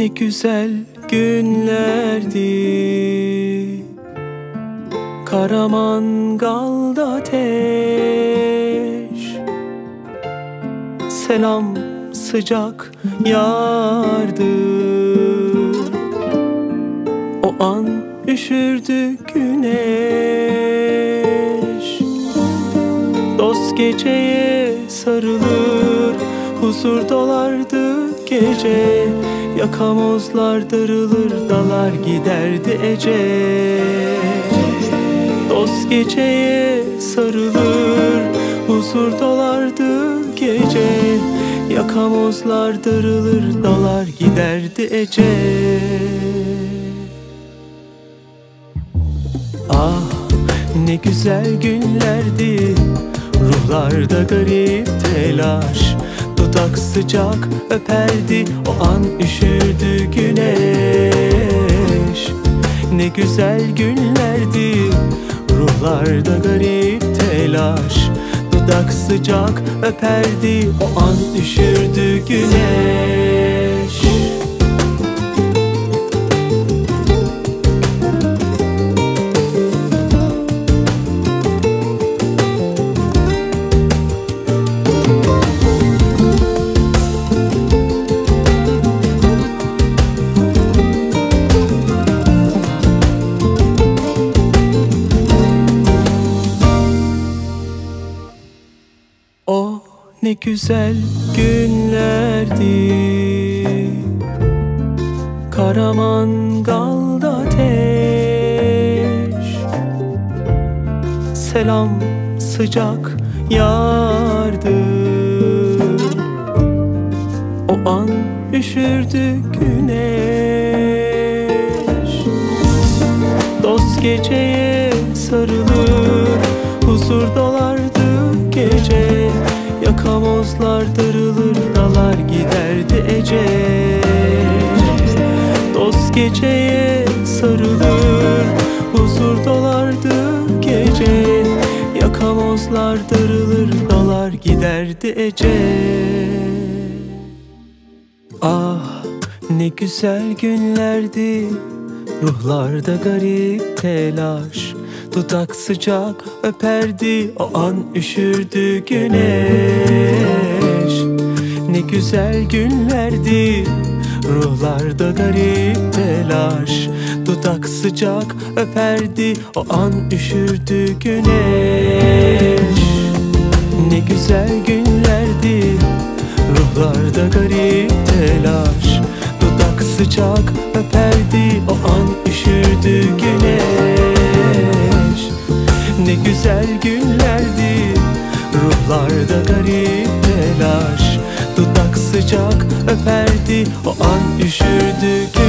ne güzel günlerdi. Karamangal'da ateş. Selam sıcak yardı. O an üşürdü güneş. Dost geceye sarılır Huzur dolardı gece. Yakamozlar darılır dalar giderdi ece. Dost geceye sarılır Huzur dolardı gece. Yakamozlar darılır dalar giderdi ece. Ah ne güzel günlerdi Ruhlarda garip telaş. Dudak sıcak öperdi O an üşürdü güneş. Ne güzel günlerdi Ruhlarda garip telaş. Dudak sıcak öperdi O an üşürdü ne güzel günlerdi. Karamangal'da ateş. Selam sıcak yardı. O an üşürdü güneş Geceye sarılır. Huzur dolardı gece Yakamozlar darılır dalar giderdi ece. Ah ne güzel günlerdi Ruhlarda garip telaş. Dudak sıcak öperdi O an üşürdü güneş. Ne güzel günlerdi Ruhlarda garip telaş Dudak sıcak öperdi O an üşürdü güneş. Ne güzel günlerdi Ruhlarda garip telaş Dudak sıcak öperdi O an üşürdü güneş sıcak öperdi. O an üşürdü güneş